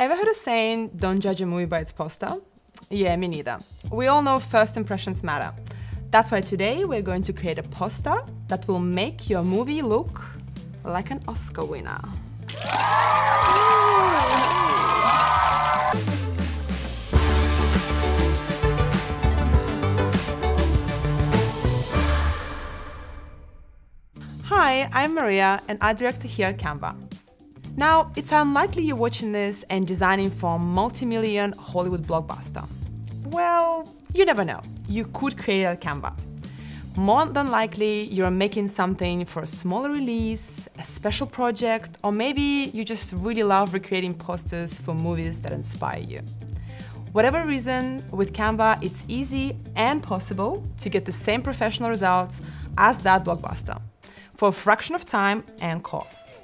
Ever heard a saying, don't judge a movie by its poster? Yeah, me neither. We all know first impressions matter. That's why today we're going to create a poster that will make your movie look like an Oscar winner. Hi, I'm Maria and art director here at Canva. Now, it's unlikely you're watching this and designing for a multi-million Hollywood blockbuster. Well, you never know. You could create a Canva. More than likely, you're making something for a smaller release, a special project, or maybe you just really love recreating posters for movies that inspire you. Whatever reason, with Canva, it's easy and possible to get the same professional results as that blockbuster for a fraction of time and cost.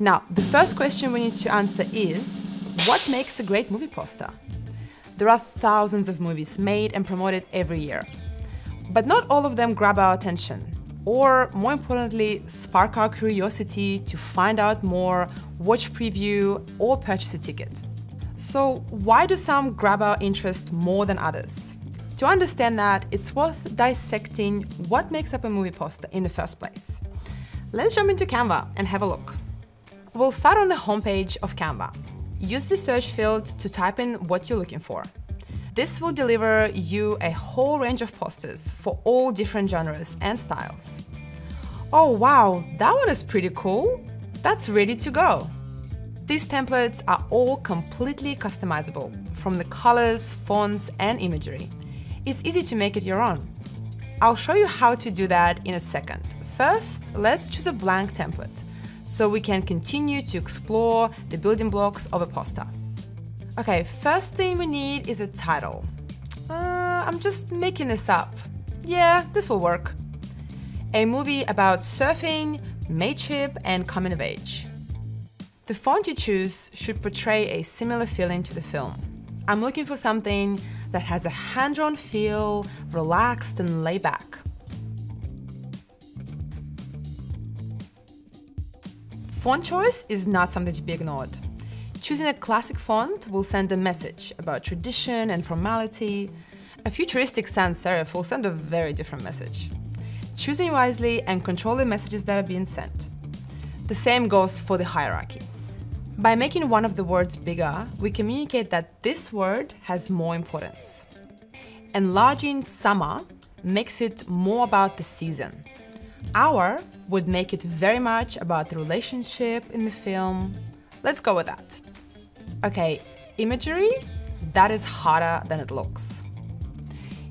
Now, the first question we need to answer is, what makes a great movie poster? There are thousands of movies made and promoted every year, but not all of them grab our attention, or more importantly, spark our curiosity to find out more, watch preview, or purchase a ticket. So why do some grab our interest more than others? To understand that, it's worth dissecting what makes up a movie poster in the first place. Let's jump into Canva and have a look. We'll start on the homepage of Canva. Use the search field to type in what you're looking for. This will deliver you a whole range of posters for all different genres and styles. Oh wow, that one is pretty cool! That's ready to go! These templates are all completely customizable, from the colors, fonts, and imagery it's easy to make it your own. I'll show you how to do that in a second. First, let's choose a blank template so we can continue to explore the building blocks of a poster. Okay, first thing we need is a title. Uh, I'm just making this up. Yeah, this will work. A movie about surfing, mateship, and coming of age. The font you choose should portray a similar feeling to the film. I'm looking for something that has a hand-drawn feel, relaxed and laid back. Font choice is not something to be ignored. Choosing a classic font will send a message about tradition and formality. A futuristic sans serif will send a very different message. Choosing wisely and controlling messages that are being sent. The same goes for the hierarchy. By making one of the words bigger, we communicate that this word has more importance. Enlarging summer makes it more about the season. Our would make it very much about the relationship in the film. Let's go with that. Okay, imagery, that is harder than it looks.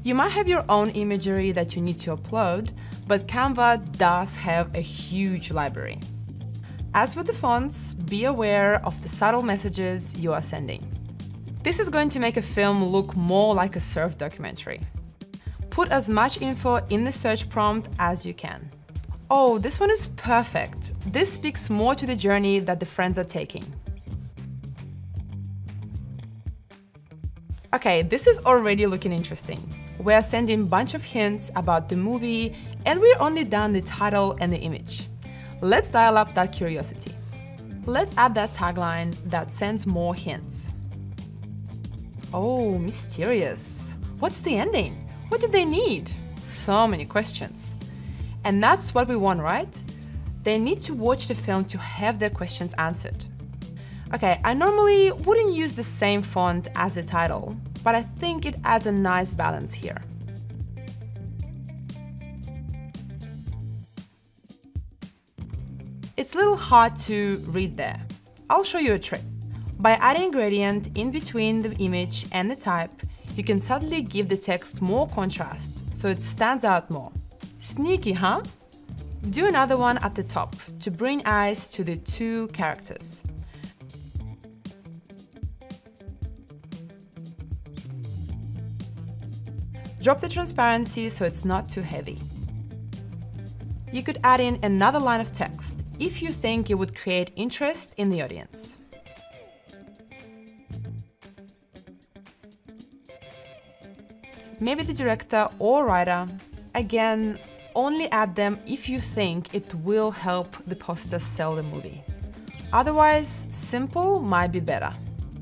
You might have your own imagery that you need to upload, but Canva does have a huge library. As with the fonts, be aware of the subtle messages you are sending. This is going to make a film look more like a surf documentary. Put as much info in the search prompt as you can. Oh, this one is perfect. This speaks more to the journey that the friends are taking. Okay, this is already looking interesting. We're sending a bunch of hints about the movie and we're only done the title and the image. Let's dial up that curiosity. Let's add that tagline that sends more hints. Oh, mysterious. What's the ending? What did they need? So many questions. And that's what we want, right? They need to watch the film to have their questions answered. Okay, I normally wouldn't use the same font as the title, but I think it adds a nice balance here. It's a little hard to read there. I'll show you a trick. By adding gradient in between the image and the type, you can subtly give the text more contrast, so it stands out more. Sneaky, huh? Do another one at the top to bring eyes to the two characters. Drop the transparency so it's not too heavy. You could add in another line of text if you think it would create interest in the audience. Maybe the director or writer, again, only add them if you think it will help the poster sell the movie. Otherwise, simple might be better.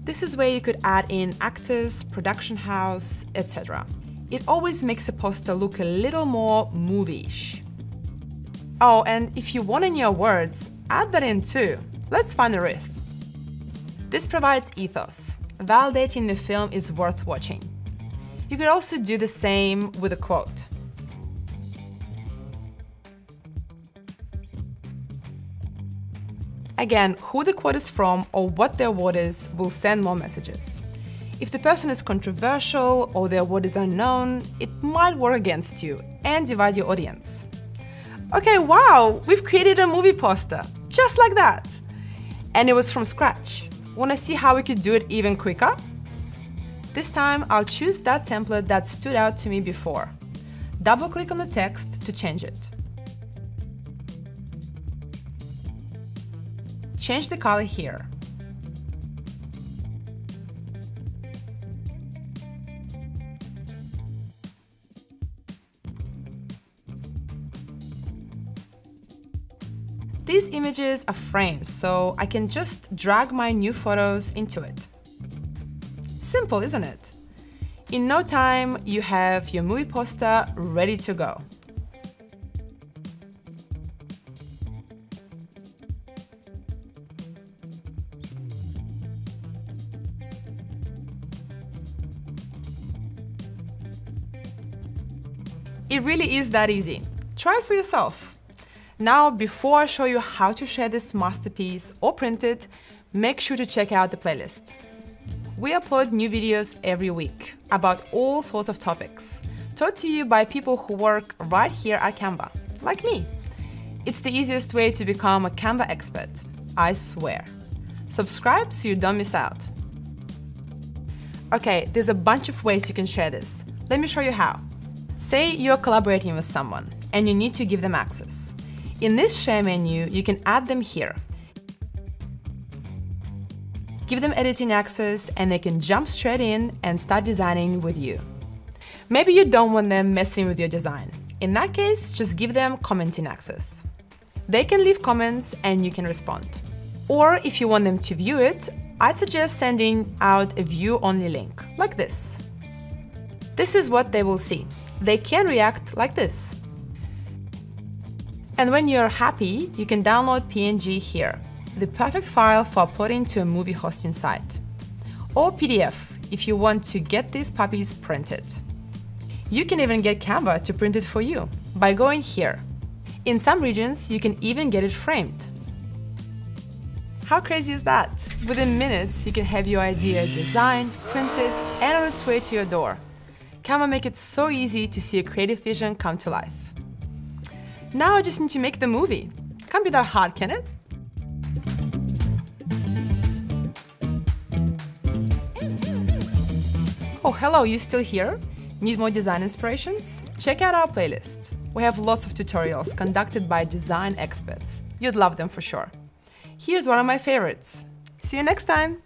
This is where you could add in actors, production house, etc. It always makes a poster look a little more movie-ish. Oh, and if you want any words, add that in too. Let's find a riff. This provides ethos, validating the film is worth watching. You could also do the same with a quote. Again, who the quote is from or what their word is will send more messages. If the person is controversial or their word is unknown, it might work against you and divide your audience. Okay, wow, we've created a movie poster, just like that. And it was from scratch. Wanna see how we could do it even quicker? This time, I'll choose that template that stood out to me before. Double click on the text to change it. Change the color here. These images are frames, so I can just drag my new photos into it. Simple, isn't it? In no time, you have your movie poster ready to go. It really is that easy. Try it for yourself. Now, before I show you how to share this masterpiece or print it, make sure to check out the playlist. We upload new videos every week about all sorts of topics, taught to you by people who work right here at Canva, like me. It's the easiest way to become a Canva expert, I swear. Subscribe so you don't miss out. Okay, there's a bunch of ways you can share this. Let me show you how. Say you're collaborating with someone and you need to give them access. In this share menu, you can add them here. Give them editing access and they can jump straight in and start designing with you. Maybe you don't want them messing with your design. In that case, just give them commenting access. They can leave comments and you can respond. Or if you want them to view it, I'd suggest sending out a view-only link, like this. This is what they will see they can react like this. And when you're happy, you can download PNG here, the perfect file for uploading to a movie hosting site. Or PDF if you want to get these puppies printed. You can even get Canva to print it for you by going here. In some regions, you can even get it framed. How crazy is that? Within minutes, you can have your idea designed, printed, and on its way to your door. Canva make it so easy to see a creative vision come to life. Now I just need to make the movie. Can't be that hard, can it? Oh, hello, you still here? Need more design inspirations? Check out our playlist. We have lots of tutorials conducted by design experts. You'd love them for sure. Here's one of my favorites. See you next time!